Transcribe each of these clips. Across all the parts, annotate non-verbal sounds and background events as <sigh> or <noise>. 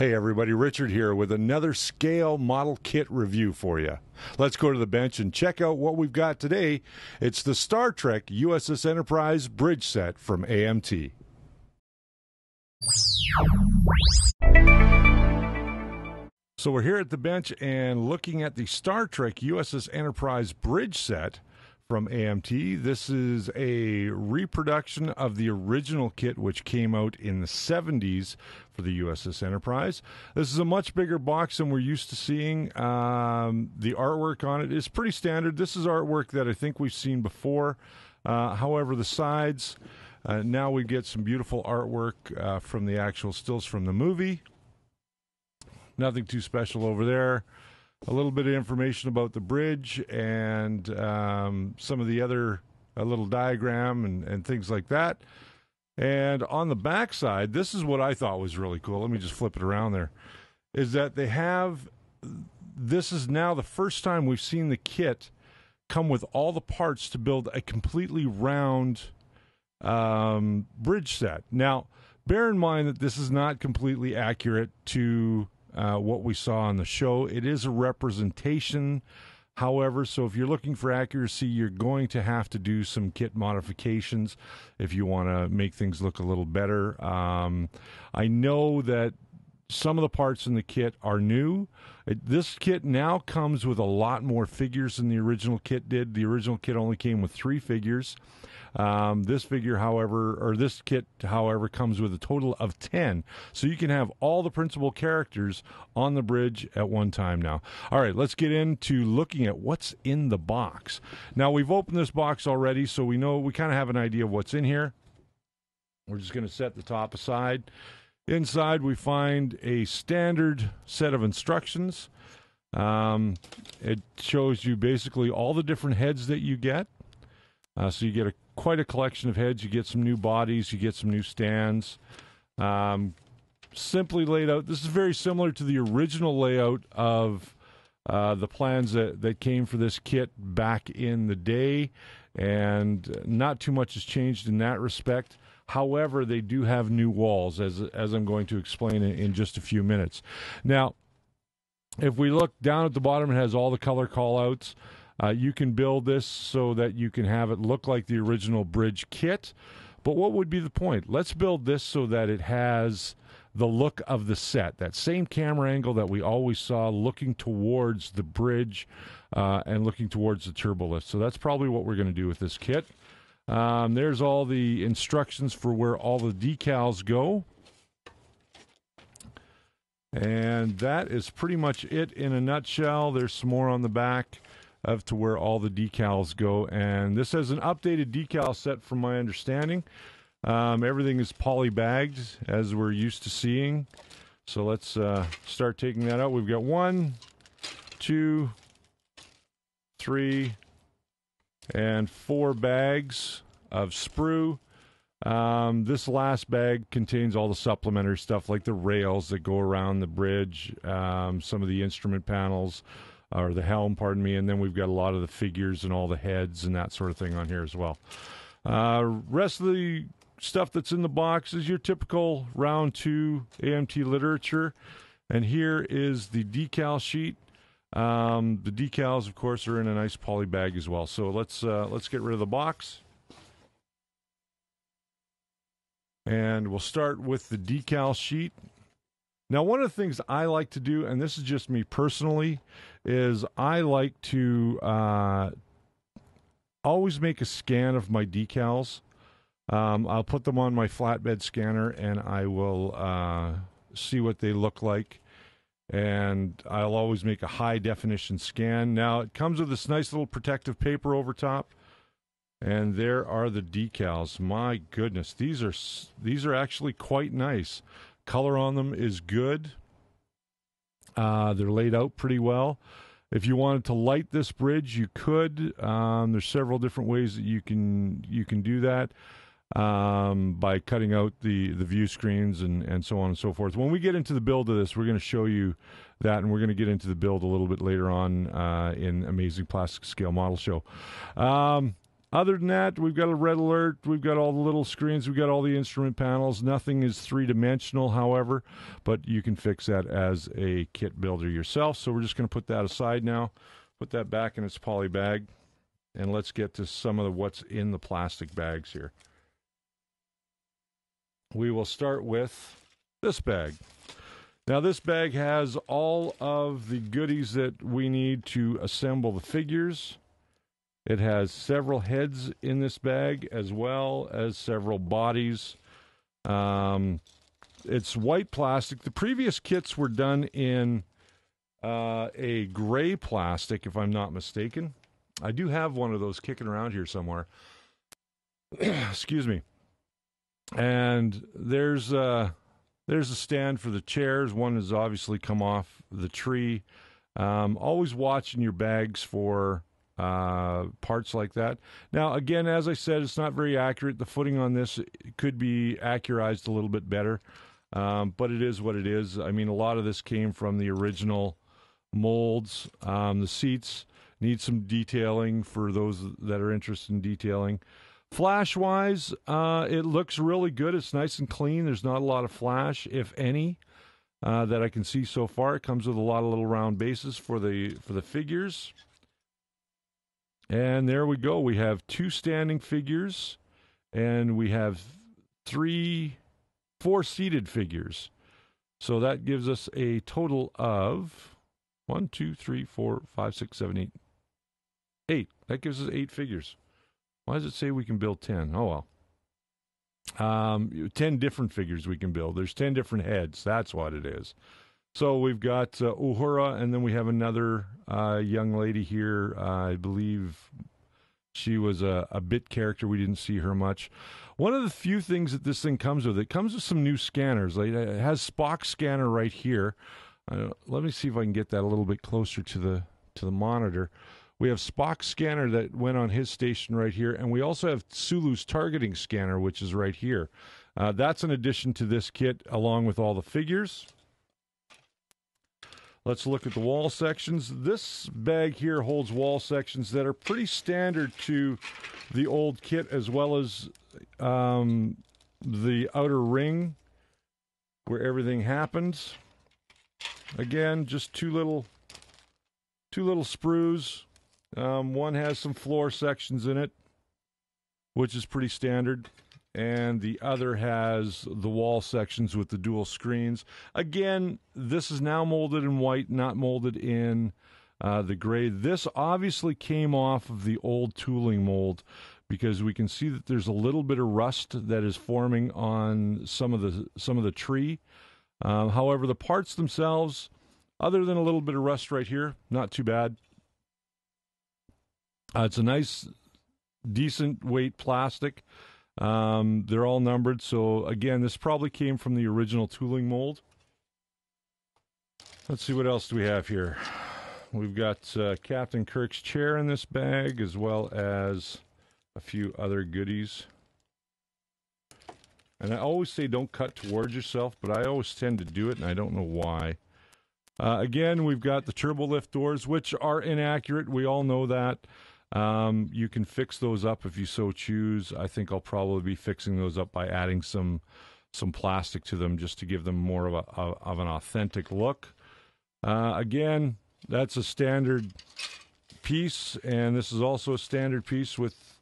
Hey everybody, Richard here with another scale model kit review for you. Let's go to the bench and check out what we've got today. It's the Star Trek USS Enterprise bridge set from AMT. So we're here at the bench and looking at the Star Trek USS Enterprise bridge set from AMT. This is a reproduction of the original kit, which came out in the 70s for the USS Enterprise. This is a much bigger box than we're used to seeing. Um, the artwork on it is pretty standard. This is artwork that I think we've seen before. Uh, however, the sides, uh, now we get some beautiful artwork uh, from the actual stills from the movie. Nothing too special over there. A little bit of information about the bridge and um, some of the other, a little diagram and, and things like that. And on the back side, this is what I thought was really cool. Let me just flip it around there. Is that they have, this is now the first time we've seen the kit come with all the parts to build a completely round um, bridge set. Now, bear in mind that this is not completely accurate to uh, what we saw on the show. It is a representation, however, so if you're looking for accuracy, you're going to have to do some kit modifications if you want to make things look a little better. Um, I know that some of the parts in the kit are new. It, this kit now comes with a lot more figures than the original kit did. The original kit only came with three figures. Um, this figure, however, or this kit, however, comes with a total of 10. So you can have all the principal characters on the bridge at one time now. All right, let's get into looking at what's in the box. Now, we've opened this box already, so we know we kind of have an idea of what's in here. We're just going to set the top aside. Inside, we find a standard set of instructions. Um, it shows you basically all the different heads that you get. Uh, so you get a quite a collection of heads. You get some new bodies, you get some new stands. Um, simply laid out. This is very similar to the original layout of uh, the plans that, that came for this kit back in the day, and not too much has changed in that respect. However, they do have new walls, as as I'm going to explain in, in just a few minutes. Now, if we look down at the bottom, it has all the color callouts. Uh, you can build this so that you can have it look like the original bridge kit. But what would be the point? Let's build this so that it has the look of the set, that same camera angle that we always saw looking towards the bridge uh, and looking towards the turbo lift. So that's probably what we're going to do with this kit. Um, there's all the instructions for where all the decals go. And that is pretty much it in a nutshell. There's some more on the back of to where all the decals go. And this has an updated decal set from my understanding. Um, everything is poly bagged as we're used to seeing. So let's uh, start taking that out. We've got one, two, three, and four bags of sprue. Um, this last bag contains all the supplementary stuff like the rails that go around the bridge, um, some of the instrument panels, or the helm, pardon me, and then we've got a lot of the figures and all the heads and that sort of thing on here as well. Uh, rest of the stuff that's in the box is your typical round two AMT literature, and here is the decal sheet. Um, the decals, of course, are in a nice poly bag as well. So let's uh, let's get rid of the box, and we'll start with the decal sheet. Now, one of the things I like to do, and this is just me personally, is I like to uh, always make a scan of my decals. Um, I'll put them on my flatbed scanner and I will uh, see what they look like. And I'll always make a high definition scan. Now, it comes with this nice little protective paper over top. And there are the decals. My goodness, these are these are actually quite nice. Color on them is good. Uh, they're laid out pretty well. If you wanted to light this bridge, you could. Um, there's several different ways that you can you can do that um, by cutting out the the view screens and and so on and so forth. When we get into the build of this, we're going to show you that, and we're going to get into the build a little bit later on uh, in Amazing Plastic Scale Model Show. Um, Other than that, we've got a red alert. We've got all the little screens. We've got all the instrument panels. Nothing is three dimensional, however, but you can fix that as a kit builder yourself. So we're just going to put that aside now, put that back in its poly bag, and let's get to some of the, what's in the plastic bags here. We will start with this bag. Now, this bag has all of the goodies that we need to assemble the figures. It has several heads in this bag as well as several bodies. Um, it's white plastic. The previous kits were done in uh, a gray plastic, if I'm not mistaken. I do have one of those kicking around here somewhere. <clears throat> Excuse me. And there's uh, there's a stand for the chairs. One has obviously come off the tree. Um, always watching your bags for uh, parts like that. Now, again, as I said, it's not very accurate. The footing on this could be accurized a little bit better, um, but it is what it is. I mean, a lot of this came from the original molds. Um, the seats need some detailing for those that are interested in detailing. Flash wise, uh, it looks really good. It's nice and clean. There's not a lot of flash, if any. Uh, that I can see so far. It comes with a lot of little round bases for the for the figures. And there we go. We have two standing figures, and we have three, four seated figures. So that gives us a total of one, two, three, four, five, six, seven, eight, eight. That gives us eight figures. Why does it say we can build 10? Oh, well. Um, 10 different figures we can build. There's 10 different heads. That's what it is. So we've got uh, Uhura, and then we have another uh, young lady here. Uh, I believe she was a, a bit character. We didn't see her much. One of the few things that this thing comes with, it comes with some new scanners. Like it has Spock scanner right here. Uh, let me see if I can get that a little bit closer to the to the monitor. We have Spock scanner that went on his station right here, and we also have Sulu's targeting scanner, which is right here. Uh, that's an addition to this kit, along with all the figures. Let's look at the wall sections. This bag here holds wall sections that are pretty standard to the old kit, as well as um, the outer ring where everything happens. Again, just two little two little sprues. Um, one has some floor sections in it, which is pretty standard and the other has the wall sections with the dual screens. Again, this is now molded in white, not molded in uh, the gray. This obviously came off of the old tooling mold because we can see that there's a little bit of rust that is forming on some of the some of the tree. Um, however, the parts themselves, other than a little bit of rust right here, not too bad. Uh, it's a nice, decent weight plastic. Um, they're all numbered. So again, this probably came from the original tooling mold. Let's see what else do we have here. We've got uh, Captain Kirk's chair in this bag, as well as a few other goodies. And I always say don't cut towards yourself, but I always tend to do it, and I don't know why. Uh, again, we've got the turbo lift doors, which are inaccurate. We all know that. Um, you can fix those up if you so choose. I think I'll probably be fixing those up by adding some some plastic to them just to give them more of a of an authentic look. Uh, again, that's a standard piece, and this is also a standard piece with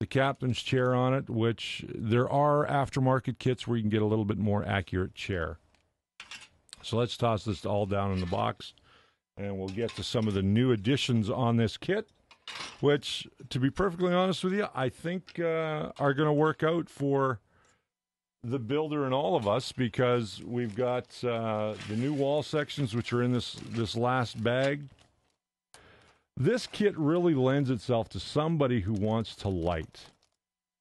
the captain's chair on it. Which there are aftermarket kits where you can get a little bit more accurate chair. So let's toss this all down in the box, and we'll get to some of the new additions on this kit which, to be perfectly honest with you, I think uh, are going to work out for the builder and all of us because we've got uh, the new wall sections, which are in this this last bag. This kit really lends itself to somebody who wants to light.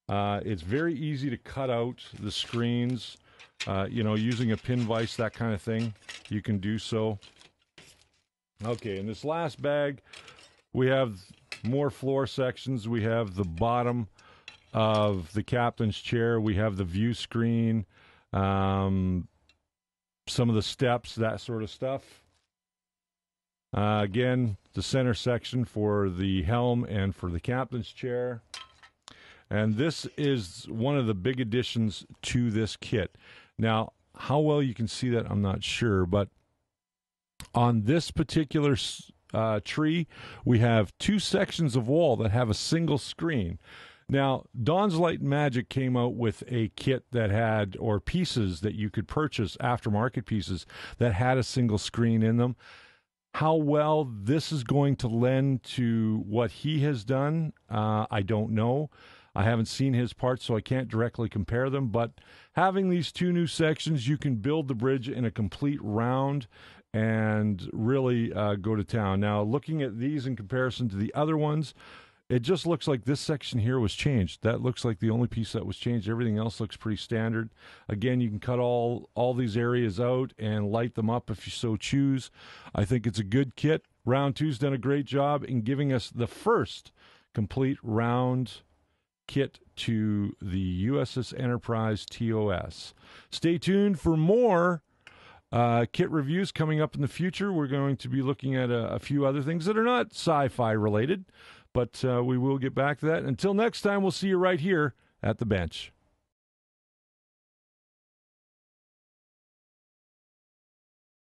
Uh, it's very easy to cut out the screens. Uh, you know, using a pin vise, that kind of thing, you can do so. Okay, in this last bag, we have more floor sections. We have the bottom of the captain's chair. We have the view screen, um, some of the steps, that sort of stuff. Uh, again, the center section for the helm and for the captain's chair. And this is one of the big additions to this kit. Now, how well you can see that, I'm not sure, but on this particular uh, tree, we have two sections of wall that have a single screen. Now, Don's Light Magic came out with a kit that had, or pieces that you could purchase, aftermarket pieces that had a single screen in them. How well this is going to lend to what he has done, uh, I don't know. I haven't seen his parts, so I can't directly compare them. But having these two new sections, you can build the bridge in a complete round and really uh, go to town. Now, looking at these in comparison to the other ones, it just looks like this section here was changed. That looks like the only piece that was changed. Everything else looks pretty standard. Again, you can cut all all these areas out and light them up if you so choose. I think it's a good kit. Round two's done a great job in giving us the first complete round kit to the USS Enterprise TOS. Stay tuned for more uh, kit reviews coming up in the future. We're going to be looking at a, a few other things that are not sci fi related, but uh, we will get back to that. Until next time, we'll see you right here at the bench.